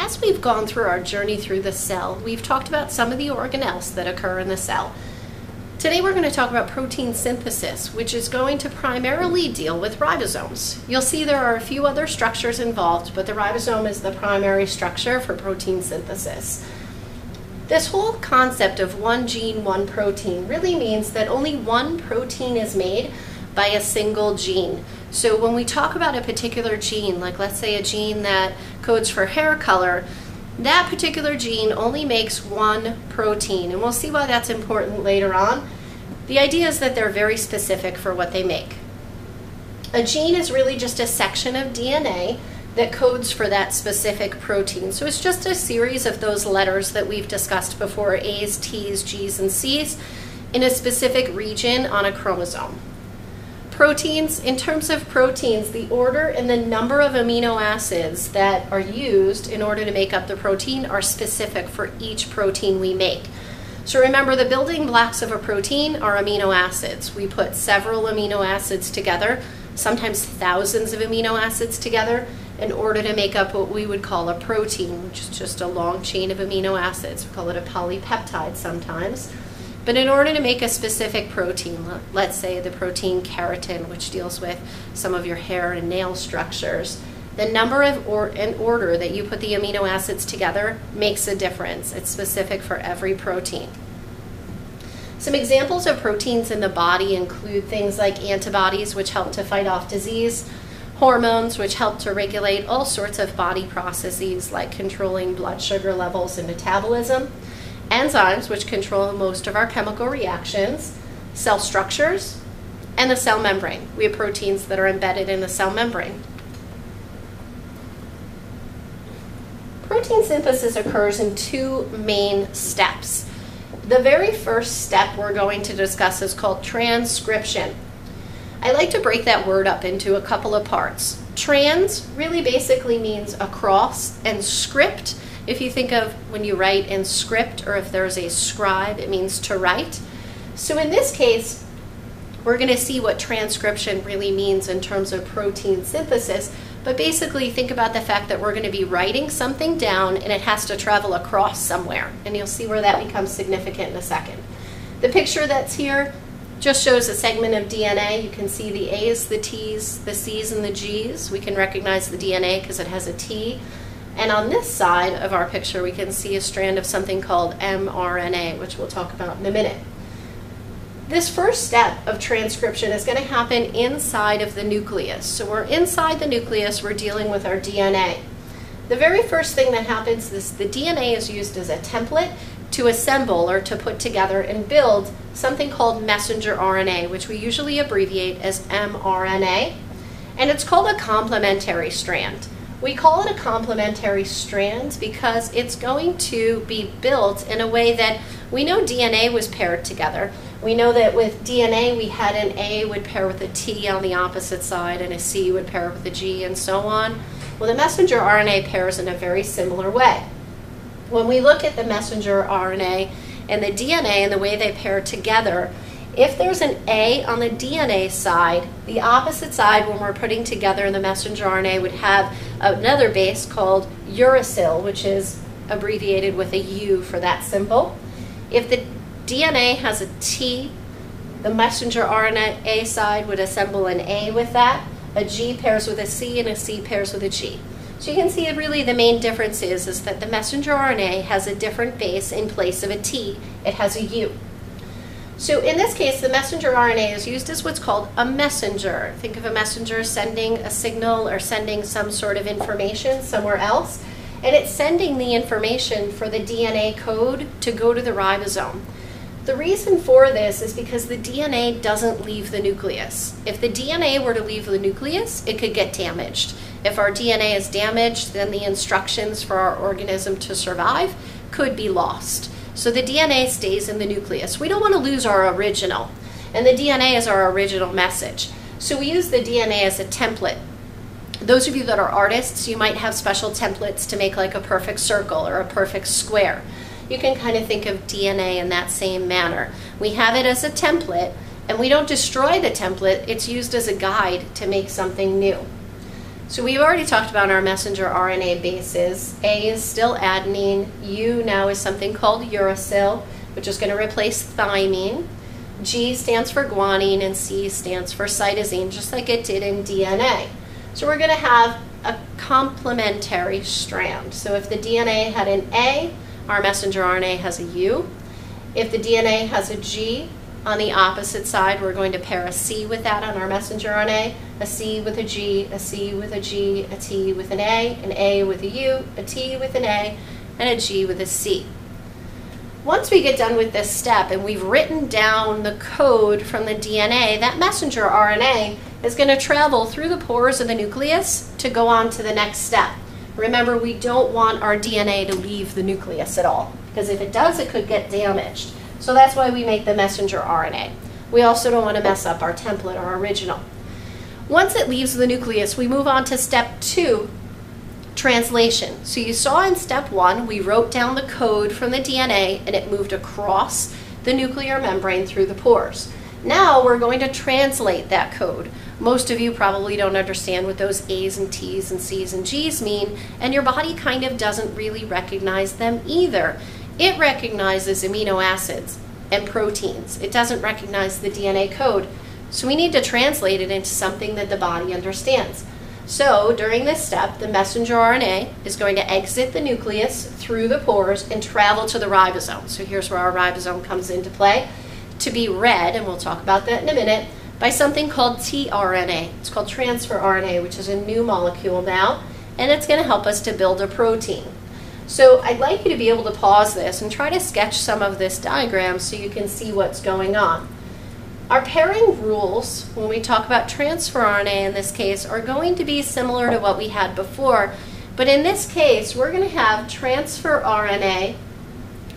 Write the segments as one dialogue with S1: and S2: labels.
S1: as we've gone through our journey through the cell, we've talked about some of the organelles that occur in the cell. Today we're going to talk about protein synthesis, which is going to primarily deal with ribosomes. You'll see there are a few other structures involved, but the ribosome is the primary structure for protein synthesis. This whole concept of one gene, one protein really means that only one protein is made by a single gene. So when we talk about a particular gene, like let's say a gene that codes for hair color, that particular gene only makes one protein, and we'll see why that's important later on. The idea is that they're very specific for what they make. A gene is really just a section of DNA that codes for that specific protein. So it's just a series of those letters that we've discussed before, A's, T's, G's, and C's, in a specific region on a chromosome. Proteins, in terms of proteins, the order and the number of amino acids that are used in order to make up the protein are specific for each protein we make. So remember, the building blocks of a protein are amino acids. We put several amino acids together, sometimes thousands of amino acids together, in order to make up what we would call a protein, which is just a long chain of amino acids. We call it a polypeptide sometimes. But in order to make a specific protein, let's say the protein keratin, which deals with some of your hair and nail structures, the number of or and order that you put the amino acids together makes a difference. It's specific for every protein. Some examples of proteins in the body include things like antibodies, which help to fight off disease, hormones, which help to regulate all sorts of body processes like controlling blood sugar levels and metabolism enzymes, which control most of our chemical reactions, cell structures, and the cell membrane. We have proteins that are embedded in the cell membrane. Protein synthesis occurs in two main steps. The very first step we're going to discuss is called transcription. I like to break that word up into a couple of parts. Trans really basically means across, and script if you think of when you write in script or if there's a scribe, it means to write. So in this case, we're going to see what transcription really means in terms of protein synthesis. But basically, think about the fact that we're going to be writing something down and it has to travel across somewhere. And you'll see where that becomes significant in a second. The picture that's here just shows a segment of DNA. You can see the A's, the T's, the C's, and the G's. We can recognize the DNA because it has a T. And on this side of our picture, we can see a strand of something called mRNA, which we'll talk about in a minute. This first step of transcription is going to happen inside of the nucleus. So we're inside the nucleus, we're dealing with our DNA. The very first thing that happens is the DNA is used as a template to assemble or to put together and build something called messenger RNA, which we usually abbreviate as mRNA. And it's called a complementary strand. We call it a complementary strand because it's going to be built in a way that we know DNA was paired together. We know that with DNA we had an A would pair with a T on the opposite side and a C would pair with a G and so on. Well, the messenger RNA pairs in a very similar way. When we look at the messenger RNA and the DNA and the way they pair together, if there's an A on the DNA side, the opposite side, when we're putting together the messenger RNA, would have another base called uracil, which is abbreviated with a U for that symbol. If the DNA has a T, the messenger RNA side would assemble an A with that. A G pairs with a C, and a C pairs with a G. So you can see really the main difference is, is that the messenger RNA has a different base in place of a T. It has a U. So in this case, the messenger RNA is used as what's called a messenger. Think of a messenger sending a signal or sending some sort of information somewhere else. And it's sending the information for the DNA code to go to the ribosome. The reason for this is because the DNA doesn't leave the nucleus. If the DNA were to leave the nucleus, it could get damaged. If our DNA is damaged, then the instructions for our organism to survive could be lost. So the DNA stays in the nucleus. We don't want to lose our original, and the DNA is our original message. So we use the DNA as a template. Those of you that are artists, you might have special templates to make like a perfect circle or a perfect square. You can kind of think of DNA in that same manner. We have it as a template, and we don't destroy the template, it's used as a guide to make something new. So we've already talked about our messenger RNA bases. A is still adenine. U now is something called uracil, which is going to replace thymine. G stands for guanine and C stands for cytosine, just like it did in DNA. So we're going to have a complementary strand. So if the DNA had an A, our messenger RNA has a U. If the DNA has a G, on the opposite side, we're going to pair a C with that on our messenger RNA, a C with a G, a C with a G, a T with an A, an A with a U, a T with an A, and a G with a C. Once we get done with this step and we've written down the code from the DNA, that messenger RNA is going to travel through the pores of the nucleus to go on to the next step. Remember, we don't want our DNA to leave the nucleus at all, because if it does, it could get damaged. So that's why we make the messenger RNA. We also don't want to mess up our template, our original. Once it leaves the nucleus, we move on to step two, translation. So you saw in step one, we wrote down the code from the DNA and it moved across the nuclear membrane through the pores. Now we're going to translate that code. Most of you probably don't understand what those A's and T's and C's and G's mean, and your body kind of doesn't really recognize them either. It recognizes amino acids and proteins. It doesn't recognize the DNA code. So we need to translate it into something that the body understands. So during this step, the messenger RNA is going to exit the nucleus through the pores and travel to the ribosome. So here's where our ribosome comes into play to be read, and we'll talk about that in a minute, by something called tRNA. It's called transfer RNA, which is a new molecule now, and it's going to help us to build a protein. So I'd like you to be able to pause this and try to sketch some of this diagram so you can see what's going on. Our pairing rules, when we talk about transfer RNA in this case, are going to be similar to what we had before. But in this case, we're going to have transfer RNA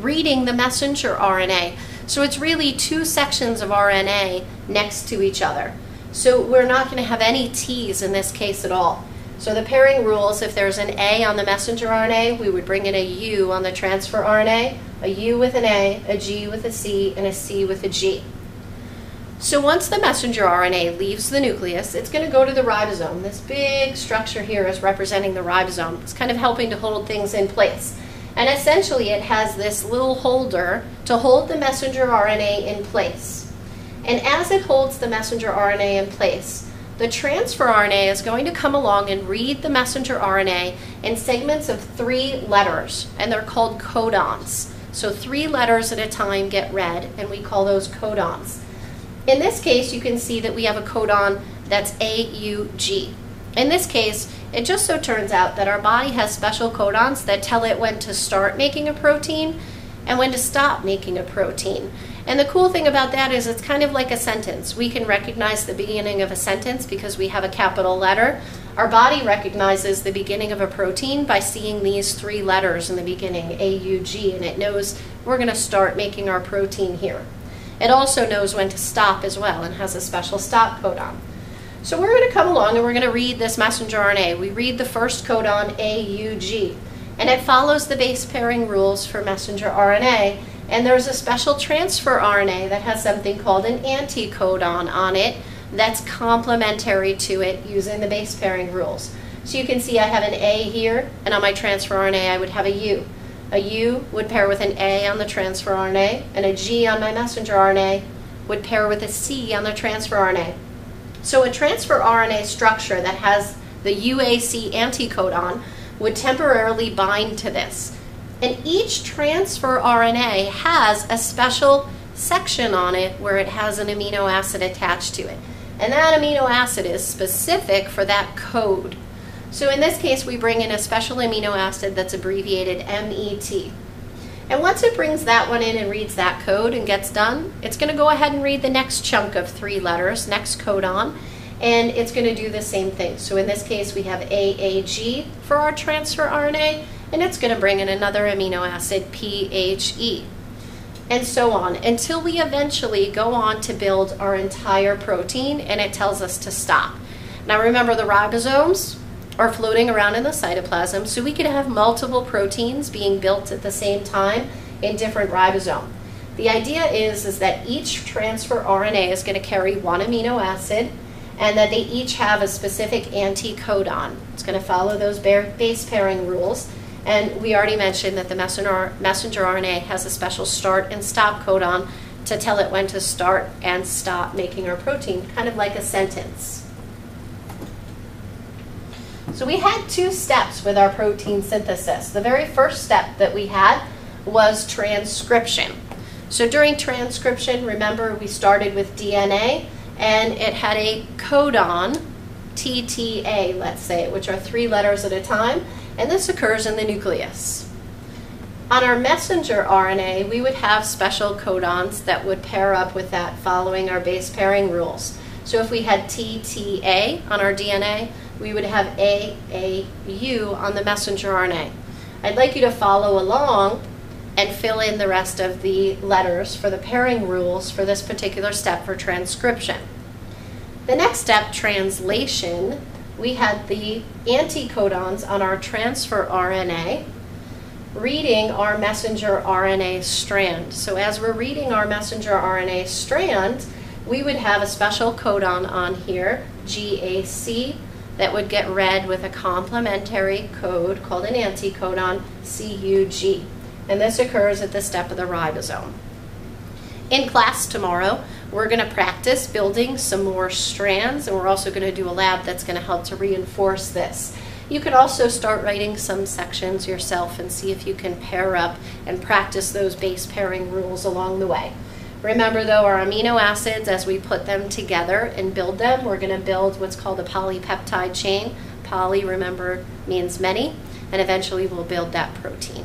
S1: reading the messenger RNA. So it's really two sections of RNA next to each other. So we're not going to have any T's in this case at all. So the pairing rules, if there's an A on the messenger RNA, we would bring in a U on the transfer RNA, a U with an A, a G with a C, and a C with a G. So once the messenger RNA leaves the nucleus, it's going to go to the ribosome. This big structure here is representing the ribosome. It's kind of helping to hold things in place. And essentially it has this little holder to hold the messenger RNA in place. And as it holds the messenger RNA in place, the transfer RNA is going to come along and read the messenger RNA in segments of three letters, and they're called codons. So three letters at a time get read, and we call those codons. In this case, you can see that we have a codon that's AUG. In this case, it just so turns out that our body has special codons that tell it when to start making a protein and when to stop making a protein. And the cool thing about that is it's kind of like a sentence. We can recognize the beginning of a sentence because we have a capital letter. Our body recognizes the beginning of a protein by seeing these three letters in the beginning, AUG, and it knows we're going to start making our protein here. It also knows when to stop as well and has a special stop codon. So we're going to come along and we're going to read this messenger RNA. We read the first codon AUG, and it follows the base pairing rules for messenger RNA and there's a special transfer RNA that has something called an anticodon on it that's complementary to it using the base pairing rules. So you can see I have an A here, and on my transfer RNA I would have a U. A U would pair with an A on the transfer RNA, and a G on my messenger RNA would pair with a C on the transfer RNA. So a transfer RNA structure that has the UAC anticodon would temporarily bind to this. And each transfer RNA has a special section on it where it has an amino acid attached to it. And that amino acid is specific for that code. So in this case, we bring in a special amino acid that's abbreviated MET. And once it brings that one in and reads that code and gets done, it's going to go ahead and read the next chunk of three letters, next codon, and it's going to do the same thing. So in this case, we have AAG for our transfer RNA, and it's going to bring in another amino acid, PHE, and so on, until we eventually go on to build our entire protein, and it tells us to stop. Now remember, the ribosomes are floating around in the cytoplasm, so we could have multiple proteins being built at the same time in different ribosomes. The idea is, is that each transfer RNA is going to carry one amino acid, and that they each have a specific anticodon. It's going to follow those base pairing rules. And we already mentioned that the messenger, messenger RNA has a special start and stop codon to tell it when to start and stop making our protein, kind of like a sentence. So we had two steps with our protein synthesis. The very first step that we had was transcription. So during transcription, remember we started with DNA and it had a codon, TTA, let's say, which are three letters at a time, and this occurs in the nucleus. On our messenger RNA, we would have special codons that would pair up with that following our base pairing rules. So if we had TTA on our DNA, we would have AAU on the messenger RNA. I'd like you to follow along and fill in the rest of the letters for the pairing rules for this particular step for transcription. The next step, translation, we had the anticodons on our transfer RNA reading our messenger RNA strand. So as we're reading our messenger RNA strand, we would have a special codon on here, GAC, that would get read with a complementary code called an anticodon, CUG. And this occurs at the step of the ribosome. In class tomorrow, we're going to practice building some more strands, and we're also going to do a lab that's going to help to reinforce this. You could also start writing some sections yourself and see if you can pair up and practice those base pairing rules along the way. Remember though, our amino acids, as we put them together and build them, we're going to build what's called a polypeptide chain. Poly, remember, means many, and eventually we'll build that protein.